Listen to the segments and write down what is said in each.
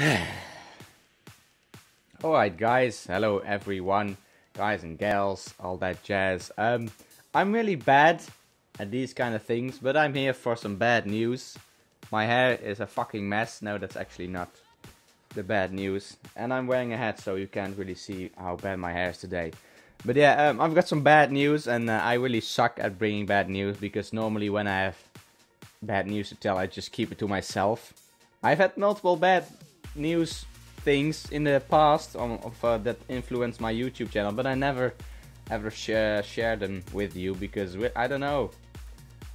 Alright guys, hello everyone, guys and gals, all that jazz. Um, I'm really bad at these kind of things, but I'm here for some bad news. My hair is a fucking mess, no that's actually not the bad news. And I'm wearing a hat so you can't really see how bad my hair is today. But yeah, um, I've got some bad news and uh, I really suck at bringing bad news because normally when I have bad news to tell I just keep it to myself. I've had multiple bad news things in the past on, of, uh, that influenced my YouTube channel, but I never ever share, share them with you because I don't know.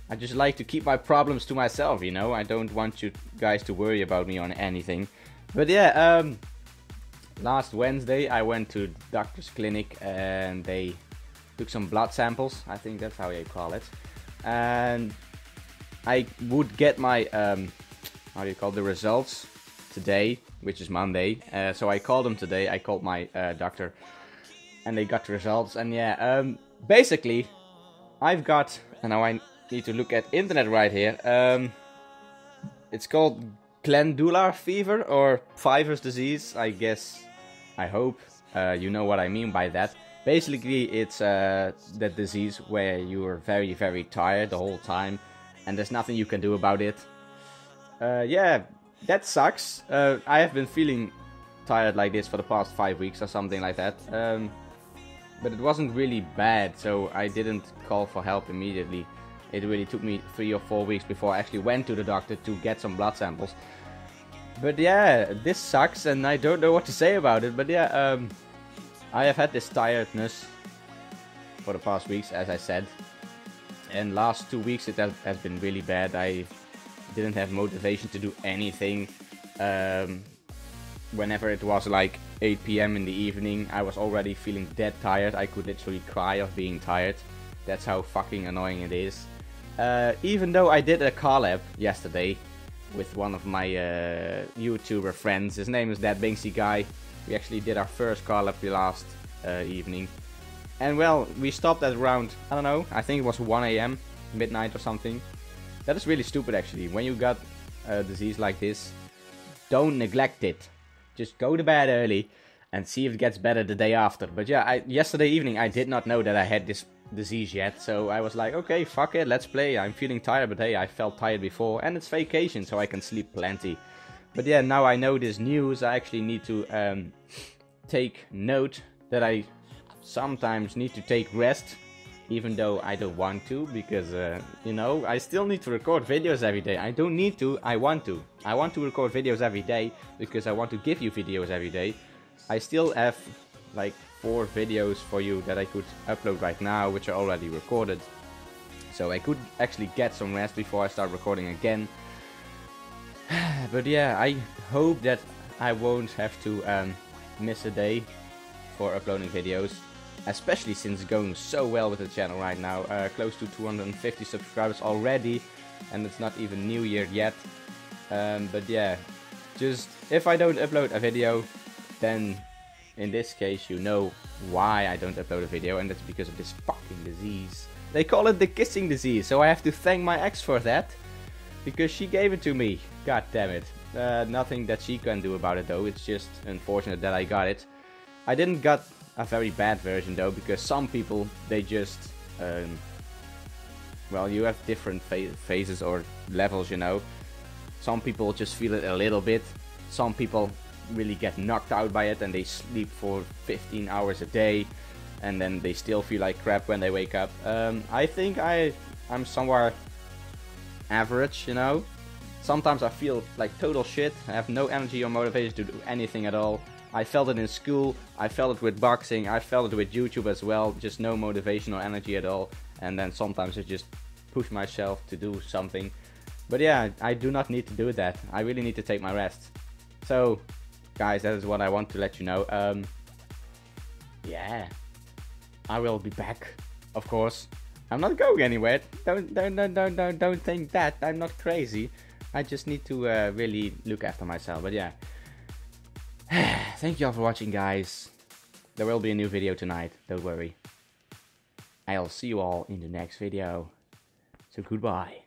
I just like to keep my problems to myself, you know. I don't want you guys to worry about me on anything. But yeah, um, last Wednesday I went to doctor's clinic and they took some blood samples. I think that's how you call it. And I would get my um, how do you call it, the results today, which is Monday. Uh, so I called them today. I called my uh, doctor, and they got the results. And yeah, um, basically, I've got, and now I need to look at internet right here. Um, it's called glandular fever or Pfeiffer's disease. I guess, I hope uh, you know what I mean by that. Basically, it's uh, that disease where you are very, very tired the whole time, and there's nothing you can do about it. Uh, yeah, that sucks. Uh, I have been feeling tired like this for the past five weeks or something like that. Um, but it wasn't really bad, so I didn't call for help immediately. It really took me three or four weeks before I actually went to the doctor to get some blood samples. But yeah, this sucks and I don't know what to say about it. But yeah, um, I have had this tiredness for the past weeks, as I said. And last two weeks it has been really bad. I didn't have motivation to do anything. Um, whenever it was like 8 p.m. in the evening, I was already feeling dead tired. I could literally cry of being tired. That's how fucking annoying it is. Uh, even though I did a collab yesterday with one of my uh, YouTuber friends. His name is That Binksy Guy. We actually did our first collab the last uh, evening. And well, we stopped at around, I don't know, I think it was 1 a.m., midnight or something. That is really stupid actually. When you got a disease like this, don't neglect it. Just go to bed early and see if it gets better the day after. But yeah, I, yesterday evening I did not know that I had this disease yet. So I was like, okay, fuck it, let's play. I'm feeling tired, but hey, I felt tired before. And it's vacation, so I can sleep plenty. But yeah, now I know this news, I actually need to um, take note that I sometimes need to take rest even though I don't want to because uh, you know I still need to record videos every day. I don't need to I want to. I want to record videos every day because I want to give you videos every day. I still have like four videos for you that I could upload right now which are already recorded. So I could actually get some rest before I start recording again. But yeah I hope that I won't have to um, miss a day for uploading videos especially since going so well with the channel right now. Uh, close to 250 subscribers already, and it's not even New Year yet. Um, but yeah, just if I don't upload a video, then in this case you know why I don't upload a video, and that's because of this fucking disease. They call it the kissing disease, so I have to thank my ex for that, because she gave it to me. God damn it. Uh, nothing that she can do about it though, it's just unfortunate that I got it. I didn't got a very bad version though, because some people, they just, um, well, you have different phases or levels, you know. Some people just feel it a little bit. Some people really get knocked out by it and they sleep for 15 hours a day and then they still feel like crap when they wake up. Um, I think I, I'm somewhere average, you know. Sometimes I feel like total shit. I have no energy or motivation to do anything at all. I felt it in school, I felt it with boxing, I felt it with YouTube as well, just no motivation or energy at all. And then sometimes I just push myself to do something. But yeah, I do not need to do that. I really need to take my rest. So, guys, that is what I want to let you know. Um, yeah, I will be back, of course. I'm not going anywhere. Don't, don't, don't, don't, don't, don't think that. I'm not crazy. I just need to uh, really look after myself. But yeah. Thank you all for watching, guys. There will be a new video tonight, don't worry. I'll see you all in the next video. So goodbye.